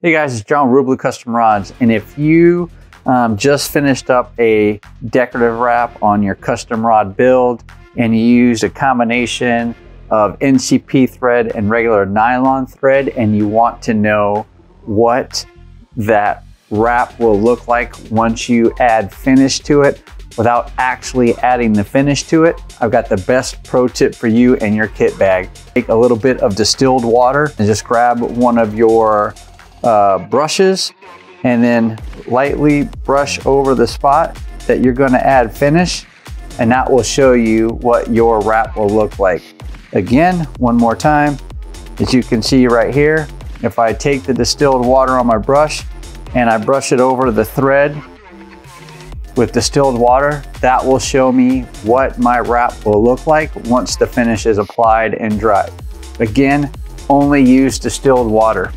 Hey guys, it's John ReelBlue Custom Rods, and if you um, just finished up a decorative wrap on your custom rod build and you used a combination of NCP thread and regular nylon thread and you want to know what that wrap will look like once you add finish to it without actually adding the finish to it, I've got the best pro tip for you and your kit bag. Take a little bit of distilled water and just grab one of your uh, brushes and then lightly brush over the spot that you're gonna add finish and that will show you what your wrap will look like. Again, one more time, as you can see right here, if I take the distilled water on my brush and I brush it over the thread with distilled water, that will show me what my wrap will look like once the finish is applied and dried. Again, only use distilled water.